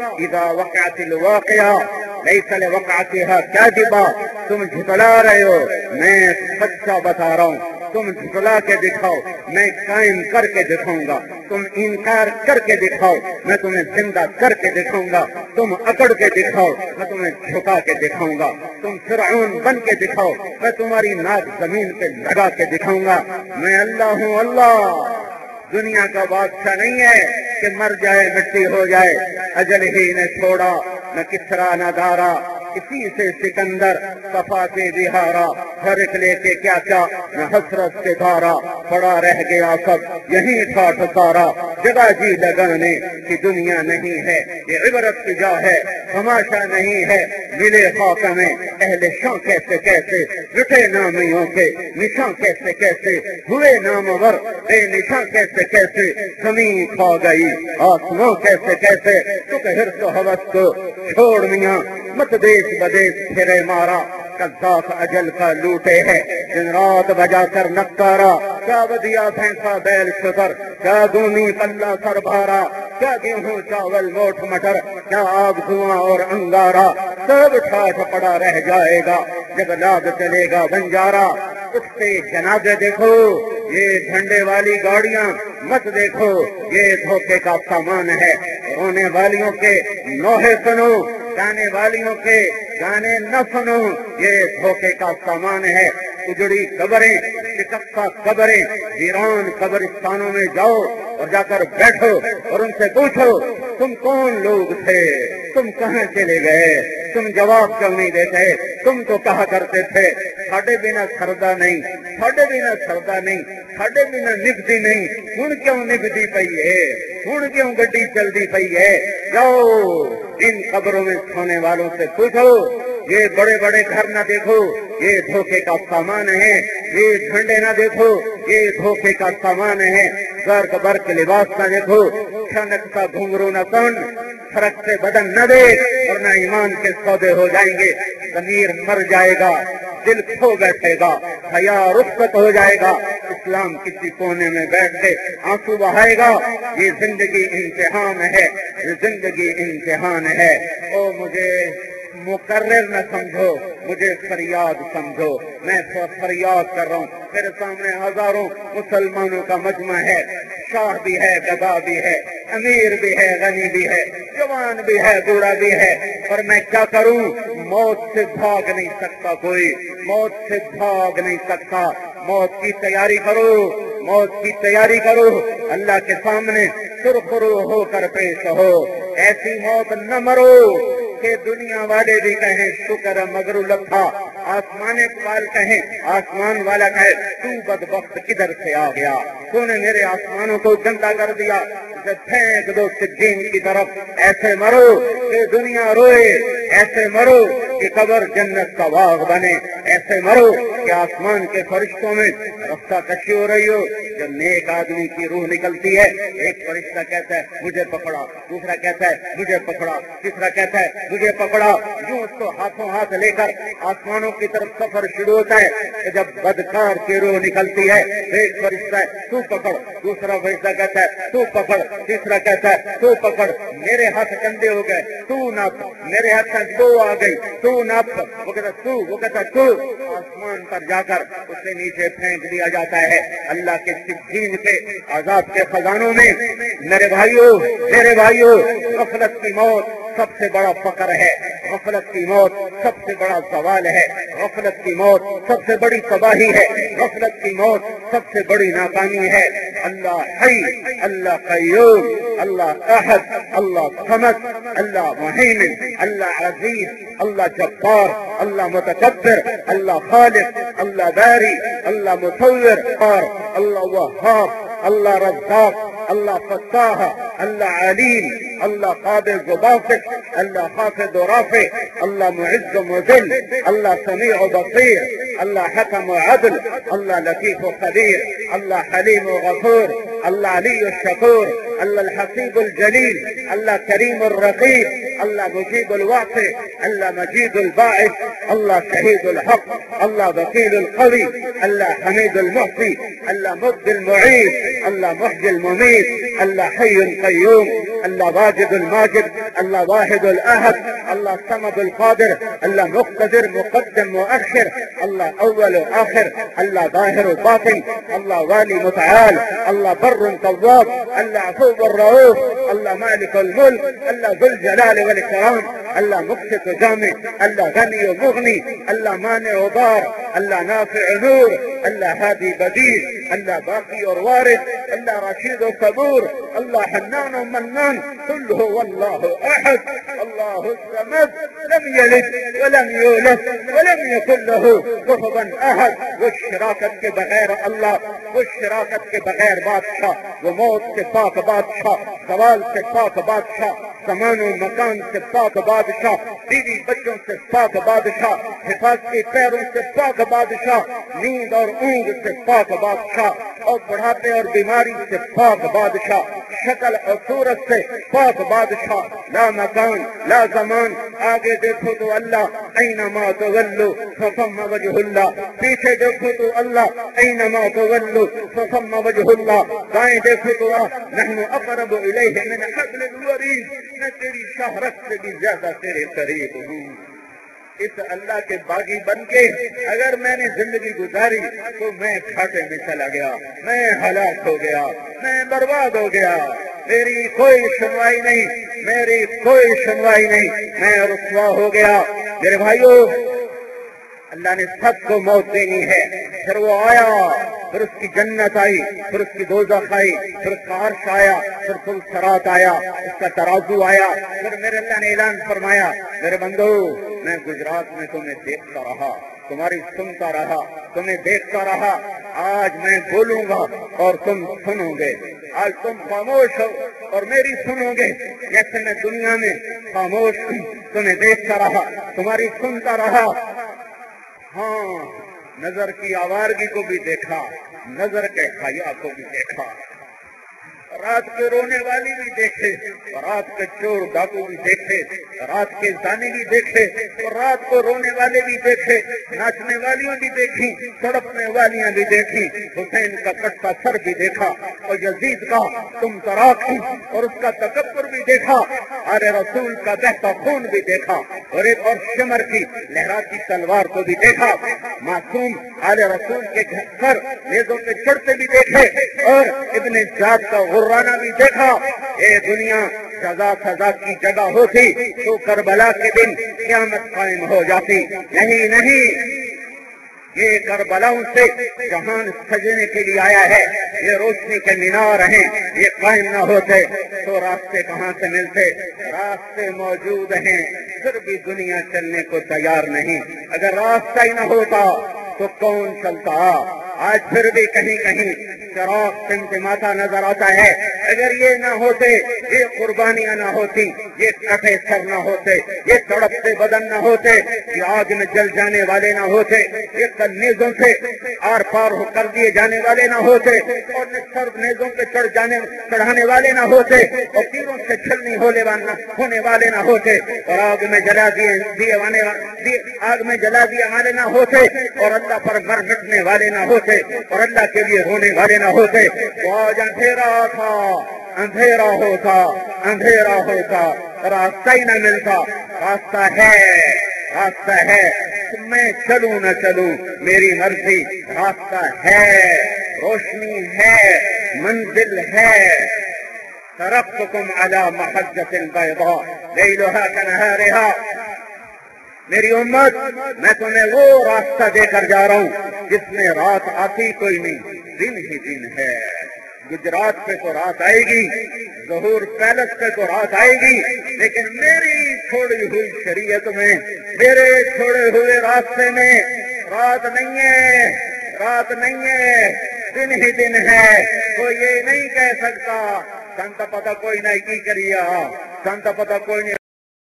اذا وقعت الواقعہ لیس لوقعتها کاذبا تم جھتلا رہے ہو، میں سچا بتا رہا ہوں۔ تم جھٹلا کے دکھاؤ، میں قائم کر کے دکھاؤں گا۔ تم انکار کر کے دکھاؤ، میں تمہیں زندہ کر کے دکھاؤں گا۔ تم اکڑ کے دکھاؤ، میں تمہیں جھکا کے دکھاؤں گا۔ تم فرعون بن کے دکھاؤ، میں تمہاری ناک زمین پہ لگا کے دکھاؤں گا۔ میں اللہ ہوں، اللہ۔ دنیا کا بادشاہ نہیں ہے۔ کہ مر جائے مٹی ہو جائے اجل ہی نے چھوڑا نہ کسرا نہ دارا اسی سے سکندر صفا سے بہارا ہر ایک لے کے کیا کیا؟ نہ حسرت سے دھارا پڑا رہ گیا سب، یہی ٹھاٹ سارا جگہ جی لگانے کی دنیا نہیں ہے، یہ عبرت کی جا ہے، تماشا نہیں ہے۔ ملے خاک میں اہل شاں کیسے کیسے؟ لٹے نامیوں کے نشاں کیسے کیسے؟ ہوئے نامور، بے نشاں کیسے کیسے؟ زمین کھا گئی آسمان کیسے کیسے؟ تو کہ حرص و حوث کو چھوڑ میاں، مت دے دیش بدیش پھرے مارا، قذاف اجل کا لوٹے ہے دن رات بجا کر نکارا، کیا بدیا بھینسا بیل شکر؟ کیا دونی پلہ سر بھارا؟ کیا گیہوں چاول موٹ مٹر؟ کیا آگ دھواں اور انگارا؟ سب ٹھاٹ پڑا رہ جائے گا، جب لاد چلے گا بنجارا۔ اٹھتے جنازے دیکھو، یہ جھنڈے والی گاڑیاں۔ مت دیکھو، یہ دھوکے کا سامان ہے۔ رونے والیوں کے نوہے سنو۔ گانے والیوں کے گانے نہ سنو، یہ دھوکے کا سامان ہے۔ اجڑی قبریں، شکستہ قبریں، ویران قبرستانوں میں جاؤ اور جا کر بیٹھو اور ان سے پوچھو، تم کون لوگ تھے؟ تم کہاں چلے گئے؟ تم جواب کیوں نہیں دیتے؟ تم تو کہا کرتے تھے، ساڈے بنا سردا نہیں، ساڈے بنا سردا نہیں، ساڈے بنا نبھتی نہیں ہوں کیوں نبھتی پئی ہے؟ ہوں کیوں گڈی چلتی پئی ہے؟ جاؤ، ان قبروں میں سونے والوں سے پوچھو، یہ بڑے بڑے گھر نہ دیکھو، یہ دھوکے کا سامان ہے، یہ جھنڈے نہ دیکھو، یہ دھوکے کا سامان ہے۔ گرک برک لباس نہ دیکھو چھنک سا گھنگرو نہ کن فرق سے بدن نہ دے اور نہ ایمان کے سودے ہو جائیں گے۔ ضمیر مر جائے گا، دل کھو بیٹھے گا، حیا رخصت ہو جائے گا۔ اسلام کسی کونے میں بیٹھ کے آنسو بہائے گا؟ یہ زندگی امتحان ہے، یہ زندگی امتحان ہے۔ او مجھے مقرر نہ سمجھو، مجھے فریاد سمجھو۔ میں فریاد کر رہا ہوں۔ میرے سامنے ہزاروں مسلمانوں کا مجمع ہے۔ شاہ بھی ہے، گدا بھی ہے، امیر بھی ہے، غنی بھی ہے، جوان بھی ہے، بوڑھا بھی ہے۔ اور میں کیا کروں؟ موت سے بھاگ نہیں سکتا کوئی، موت سے بھاگ نہیں سکتا۔ موت کی تیاری کرو، موت کی تیاری کرو، اللہ کے سامنے سرخرو ہو کر پیش ہو۔ ایسی موت نہ مرو کہ دنیا والے بھی کہیں، شکر مگر لکھا آسمان اقبال کہیں، آسمان والا کہے، تو بد وقت کدھر سے آ گیا؟ تو نے میرے آسمانوں کو گندا کر دیا۔ پھینک دو سجین کی طرف۔ ایسے مرو کہ دنیا روئے، ایسے مرو کہ قبر جنت کا باغ بنے۔ ایسے مرو کہ آسمان کے فرشتوں میں رفتہ کشی ہو رہی ہو جو نیک آدمی کی روح نکلتی ہے، ایک فرشتہ کہتا ہے، مجھے پکڑا، دوسرا کہتا ہے، مجھے پکڑا، تیسرا کہتا ہے، مجھے پکڑا، یوں اس کو ہاتھوں ہاتھ لے کر آسمانوں کی طرف سفر شروع ہوتا ہے کہ جب بدکار کی روح نکلتی ہے، ایک فرشتہ ہے، تو پکڑ، دوسرا فرشتہ کہتا ہے، تو پکڑ، تیسرا کہتا ہے، تو پکڑ، میرے ہاتھ کندے ہو گئے، تو نپ میرے ہاتھ میں دو آ گئی، تو نپ وہ کہتا تو، وہ کہتا تو، آسمان پر جا کر اسے نیچے پھینک دیا جاتا ہے۔ اللہ کے سجین کے عذاب کے خزانوں میں۔ میرے بھائیوں میرے بھائیوں غفلت کی موت سب سے بڑا فقر ہے۔ غفلت کی موت سب سے بڑا سوال ہے۔ غفلت کی موت سب سے بڑی تباہی ہے۔ غفلت کی موت سب سے بڑی ناکامی ہے۔ الله حي الله قيوم الله أحد الله صمد الله مهيمن الله عزيز الله جبار الله متكبر الله خالق الله باري الله مصور الله وهاب الله رزاق الله فتاها الله عليم الله قابض وباسط الله حافظ ورافع الله معز ومذل الله سميع بصير. الله حكم وعدل الله لطيف وقدير الله حليم وغفور الله علي الشكور الله الحسيب الجليل الله كريم الرقيب الله مجيب الوعطي الله مجيد الباعث الله شهيد الحق الله بخيل القوي الله حميد المعطي الله مد المعيد الله محيي المميت الله حي قيوم الله واجد الماجد الله واحد الأحد الله الصمد القادر الله مقتدر مقدم مؤخر الله أول وآخر الله ظاهر وباطن الله والي متعال الله بر تواب الله عفو رؤوف الله مالك الملك الله ذو الجلال والإكرام الله مقسط جامع الله غني ومغني الله مانع وبار الله نافع نور الله هادي بديل الله باقي ووارث الله رشيد وصبور الله حنان ومنان كله والله أحد الله السلام الصمد لم يلد ولم يولد ولم يكن له كفوا احد والشراكت کے بغیر اللہ والشراكت کے بغیر بادشاہ وہ موت سے پاک بادشاہ سوال کے پاک بادشاہ زمان و مکان سے پاک بادشاہ بیوی بچوں سے پاک بادشاہ، حفاظتی پیروں سے پاک بادشاہ، نیند اور اونگ سے پاک بادشاہ اور بڑھاپے اور بیماری سے پاک بادشاہ، شکل اور صورت سے پاک بادشاہ۔ لا مکان، لا زمان، آگے دیکھو تو اللہ اینما تولو فثم وجہ اللہ پیچھے دیکھو تو اللہ اینما تولو فثم وجہ اللہ دائیں دیکھو تو نحن اقرب الیہ من حبل الورید میں تیری شہرت سے بھی زیادہ تیرے قریب ہوں. اس اللہ کے باغی بن کے اگر میں نے زندگی گزاری تو میں کھاٹے میں چلا گیا، میں ہلاک ہو گیا، میں برباد ہو گیا۔ میری کوئی سنوائی نہیں، میری کوئی سنوائی نہیں، میں رسوا ہو گیا۔ میرے بھائیوں اللہ نے سب کو موت دینی ہے۔ پھر وہ آیا، پھر اس کی جنت آئی، پھر اس کی دوزخ آئی، پھر اس کا عرش آیا، پھر فل سرات آیا، اس کا ترازو آیا۔ پھر میرے اللہ نے اعلان فرمایا، میرے بندو، میں گجرات میں تمہیں دیکھتا رہا، تمہاری سنتا رہا، تمہیں دیکھتا رہا۔ آج میں بولوں گا اور تم سنو گے۔ آج تم خاموش ہو اور میری سنو گے۔ جیسے میں دنیا میں خاموش ہوں تمہیں دیکھتا رہا، تمہاری سنتا رہا۔ ہاں نظر کی آوارگی کو بھی دیکھا، نظر کے حیا کو بھی دیکھا۔ رات کے رونے والی بھی دیکھے، رات کے چور ڈاکو بھی دیکھے، رات کے زانی بھی دیکھے اور رات کو رونے والے بھی دیکھے، ناچنے والیاں بھی دیکھی، تڑپنے والیاں بھی دیکھی، حسین کا کٹتا سر بھی دیکھا، اور یزید کا تم تراک اور اس کا تکبر بھی دیکھا ارے رسول کا بہتا خون بھی دیکھا۔ اور اور شمر کی لہراتی تلوار کو بھی دیکھا۔ معصوم آل رسول کے گھر نیزوں پہ چڑھتے بھی دیکھے اور ابن جاد کا غرانہ بھی دیکھا۔ اے دنیا، سزا سزا کی جگہ ہوتی تو کربلا کے دن قیامت قائم ہو جاتی۔ نہیں نہیں۔ یہ کربلاؤں سے جہان سجنے کے لیے آیا ہے۔ یہ روشنی کے مینار ہیں۔ یہ قائم نہ ہوتے تو راستے کہاں سے ملتے؟ راستے موجود ہیں۔ پھر بھی دنیا چلنے کو تیار نہیں۔ اگر راستہ ہی نہ ہوتا تو کون چلتا؟ آج پھر بھی کہیں کہیں چراغ چمچماتا نظر آتا ہے۔ اگر یہ نہ ہوتے، یہ قربانیاں نہ ہوتی، یہ کٹے سر نہ ہوتے، یہ تڑپتے بدن نہ ہوتے، یہ آگ میں جل جانے والے نہ ہوتے، یہ نیزوں سے آر پار ہو کر دیے جانے والے نہ ہوتے، اور سرد نیزوں پہ چڑھ جانے، چڑھانے والے نہ ہوتے، اور تیروں سے چھلنی ہونے ہونے والے نہ ہوتے، اور آگ میں جلا دیے دیے آگ میں جلا دیے والے نہ ہوتے، اور اللہ پر مر مٹنے والے نہ ہوتے، اور اللہ کے لیے رونے والے نہ ہوتے۔ تو آج اندھیرا تھا۔ اندھیرا ہوتا اندھیرا ہوتا، راستہ ہی نہ ملتا۔ راستہ ہے راستہ ہے۔ میں چلوں نہ چلوں، میری مرضی راستہ ہے۔ روشنی ہے، منزل ہے۔ ترقتكم على محجة بيضاء ليلها كنهارها میری امت، میں تمہیں وہ راستہ دے کر جا رہا ہوں جس میں رات آتی کوئی نہیں، دن ہی دن ہے۔ گجرات پہ تو رات آئے گی، ظہور پیلس پہ تو رات آئے گی، لیکن میری چھوڑی ہوئی شریعت میں، میرے چھوڑے ہوئے راستے میں رات نہیں ہے، رات نہیں ہے، دن ہی دن ہے، کوئی یہ نہیں کہہ سکتا، سنت پتا کوئی نہیں کی کریا سنت پتا کوئی نہیں